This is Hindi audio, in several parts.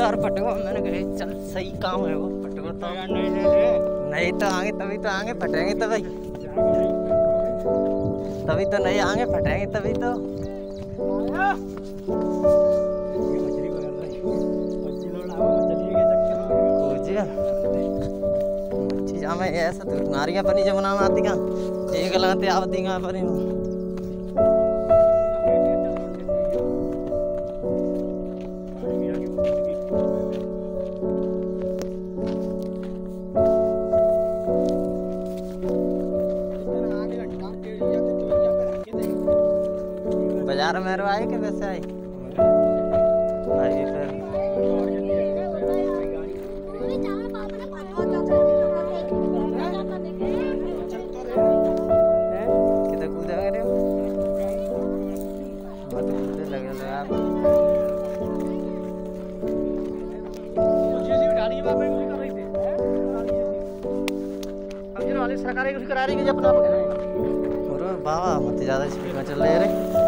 और फटेगा मैंने कहा चल सही काम है वो फटेगा तो। नहीं तो आगे तभी तो आगे फटेंगे तो भाई। तभी तो नहीं आगे फटेंगे तभी तो। में ऐसा तो नारियाँ पनी जमुना में आती का एक लगाते आवती का पनी बाज़ार में आए के वैसे लगा सरकारी कुछ करा रही है अपना बाबा मत ज़्यादा स्पीड में चल रहे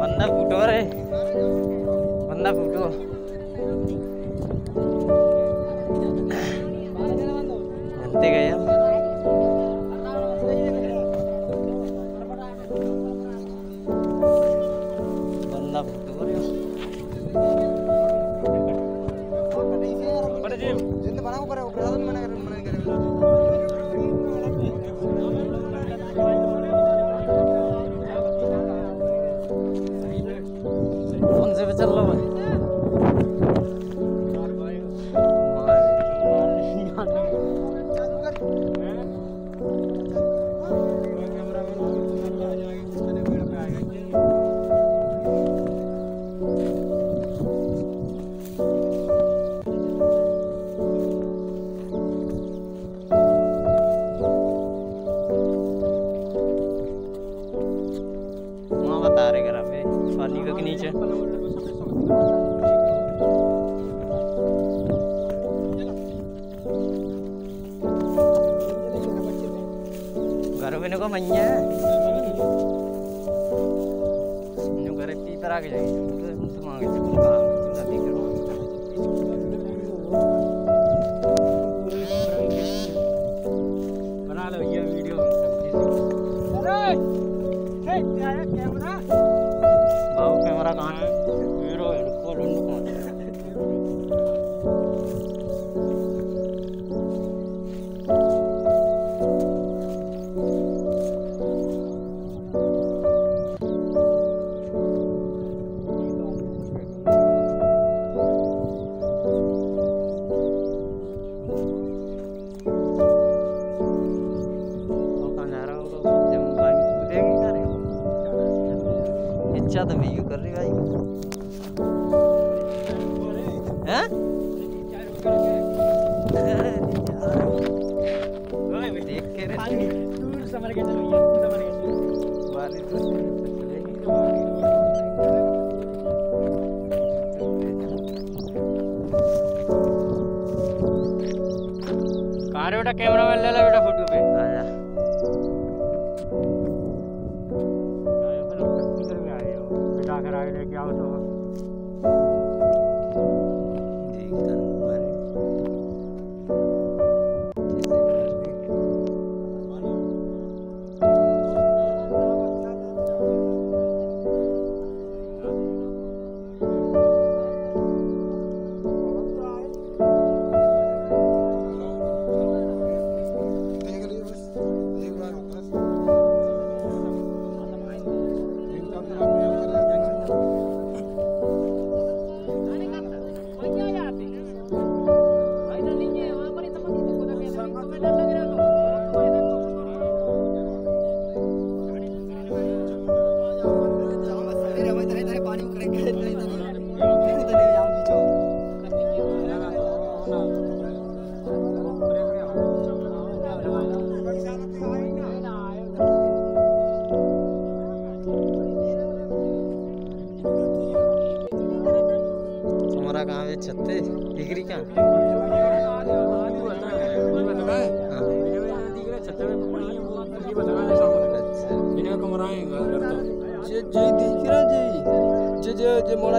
बंदा फूटो रे बंदा फूटो। आके जाएँगे। तो मांगे कैमरा मैन ले ला बेटा फ़ोटो पे आजा बेटा कर आगे लेके आओ तो।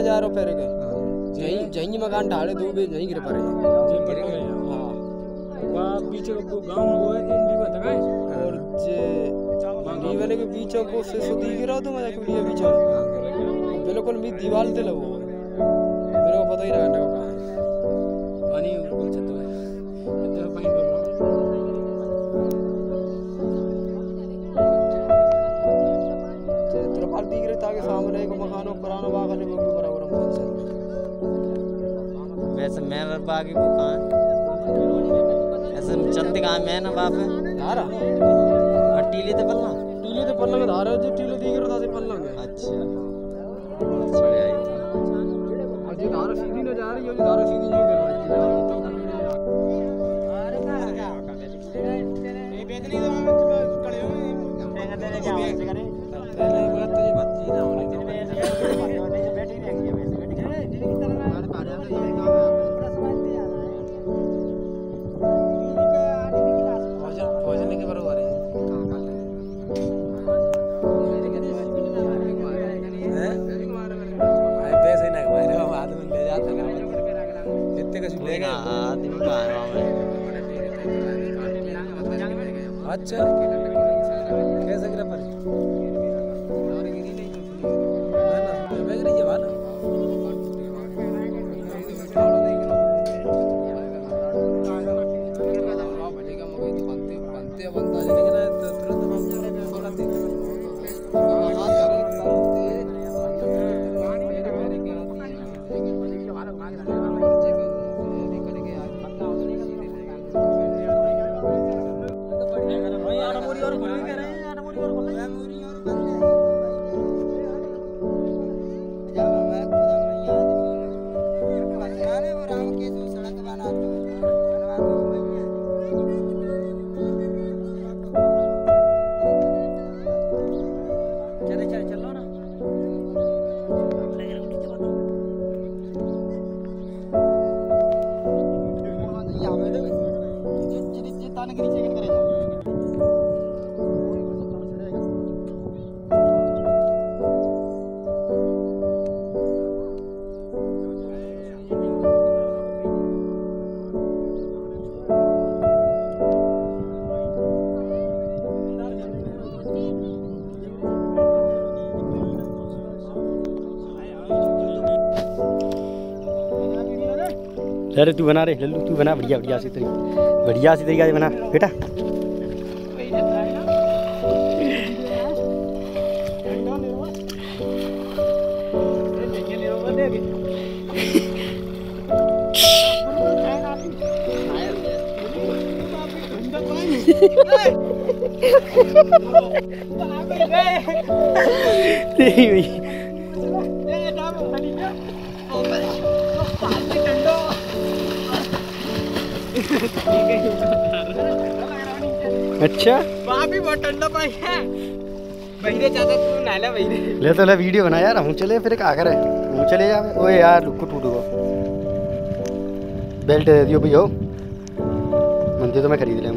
जे जे रहा पैर के हाँ। जहीं जहीं मकान ढाले दो बे जहीं गिर पड़े। हाँ। पीछे वो गाँव वो है इन भी बता और जे नी वाले के बीच को से सो दिख रहा तो मैं वीडियो बीच बिल्कुल मी दीवार ते लगो मेरे को पता ही ना करने को कहाँ है। पानी ऊपर छत पे इतना पानी तिरपाल दिख रहे ताकि सामने एक मकान हो पुराना बाग वाले वो भी वैसे मैं बाकी वो कहाँ ऐसे चंद कहाँ मैं ना बाप है। धारा? और टीले तो पल्ला टीले ते पल्ला धारा जो टीले दिख रहा था ते पल्ला अच्छा। थी और जे धारा सीधी ना जा रही है धारा सीधी जितने का है? अच्छा कैसे गिरा पर अरे तू बना रे लल्लू तू बना बढ़िया बढ़िया सी तरीके बढ़िया सी तरीका से बना। बेटा। अच्छा। वहाँ भी बहुत ठंडा पानी है। बहिरे चाचा तू नाला बहिरे। ले तो ले वीडियो बना यार हम चले फिर का करे हम चले जा ओए यार लुक्कू टूटूगा बेल्ट दे दियो भैया। मंदिर तो मैं खरीद ले